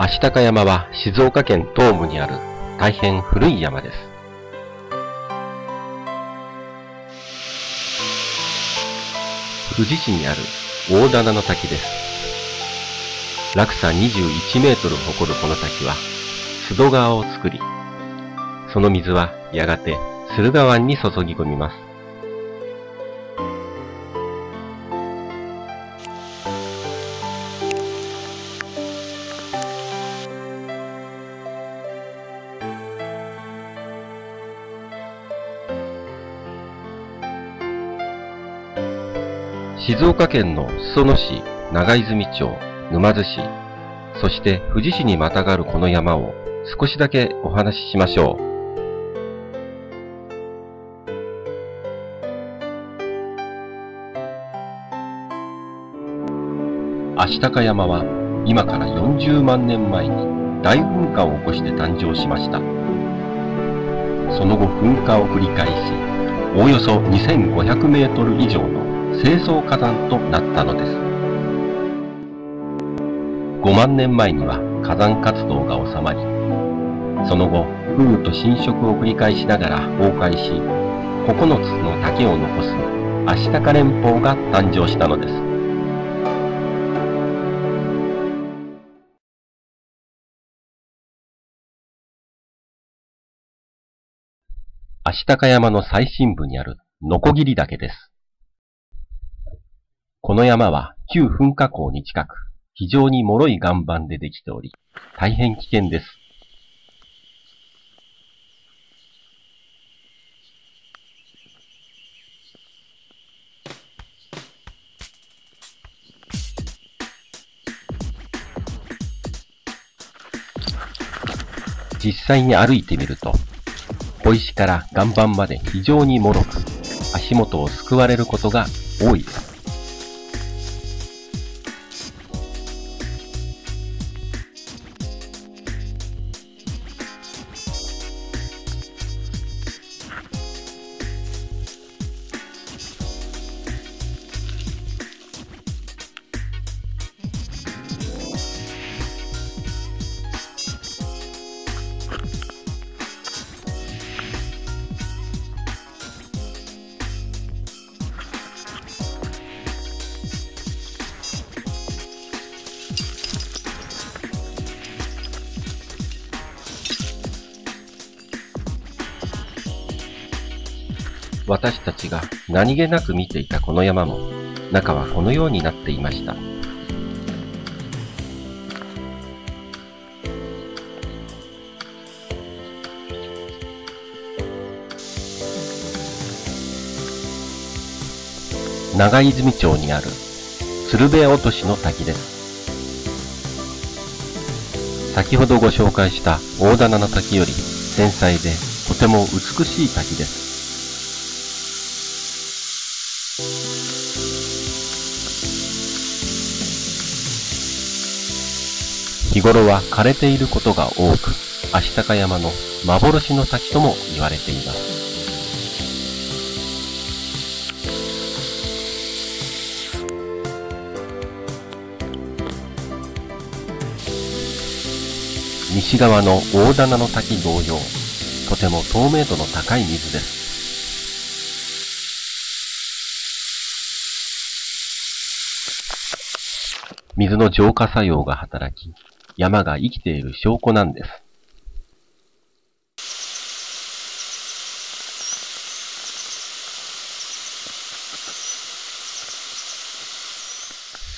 足高山は静岡県東部にある大変古い山です。富士市にある大棚の滝です。落差21メートル誇るこの滝は、須戸川を作り、その水はやがて駿河湾に注ぎ込みます。静岡県の裾野市、長泉町、沼津市、そして富士市にまたがるこの山を少しだけお話ししましょう。足高山は今から40万年前に大噴火を起こして誕生しました。その後噴火を繰り返し、おおよそ2500メートル以上の清掃火山となったのです。5万年前には火山活動が収まり、その後、風雨と侵食を繰り返しながら崩壊し、9つの竹を残す足高連峰が誕生したのです。足高山の最深部にあるノコギリ岳です。この山は旧噴火口に近く、非常に脆い岩盤でできており、大変危険です。実際に歩いてみると、小石から岩盤まで非常に脆く、足元をすくわれることが多いです。私たちが何気なく見ていたこの山も、中はこのようになっていました。長泉町にある鶴瓶落としの滝です。先ほどご紹介した大棚の滝より繊細でとても美しい滝です。日頃は枯れていることが多く、足高山の幻の滝とも言われています。西側の大棚の滝同様、とても透明度の高い水です。水の浄化作用が働き、山が生きている証拠なんです。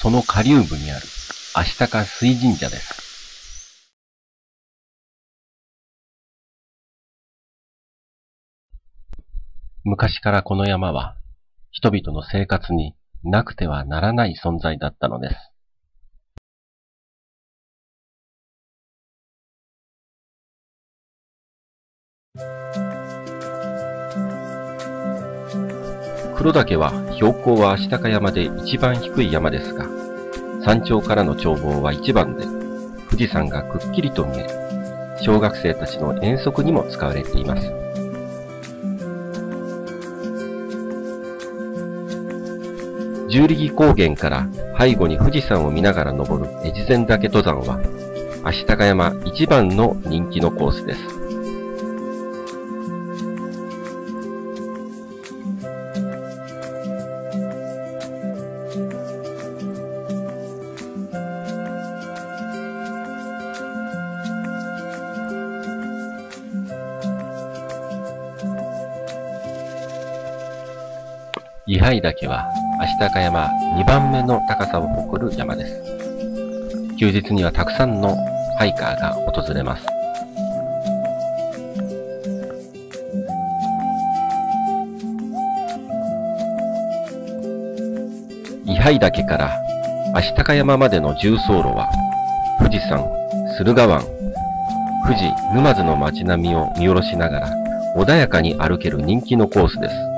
その下流部にある足高水神社です。昔からこの山は人々の生活になくてはならない存在だったのです。黒岳は標高は足高山で一番低い山ですが、山頂からの眺望は一番で、富士山がくっきりと見え、小学生たちの遠足にも使われています。十里木高原から背後に富士山を見ながら登る越前岳登山は、足高山一番の人気のコースです。位牌岳は足高山2番目の高さを誇る山です。休日にはたくさんのハイカーが訪れます。位牌岳から足高山までの重走路は富士山、駿河湾、富士沼津の街並みを見下ろしながら穏やかに歩ける人気のコースです。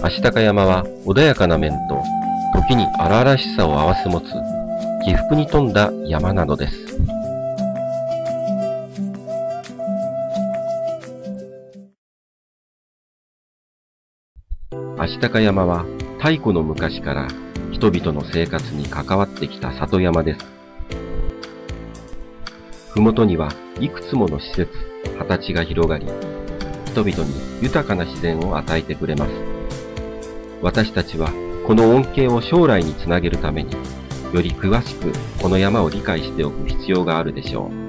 足高山は穏やかな面と、時に荒々しさを併せ持つ、起伏に富んだ山なのです。足高山は太古の昔から人々の生活に関わってきた里山です。ふもとにはいくつもの施設、畑が広がり、人々に豊かな自然を与えてくれます。私たちはこの恩恵を将来につなげるために、より詳しくこの山を理解しておく必要があるでしょう。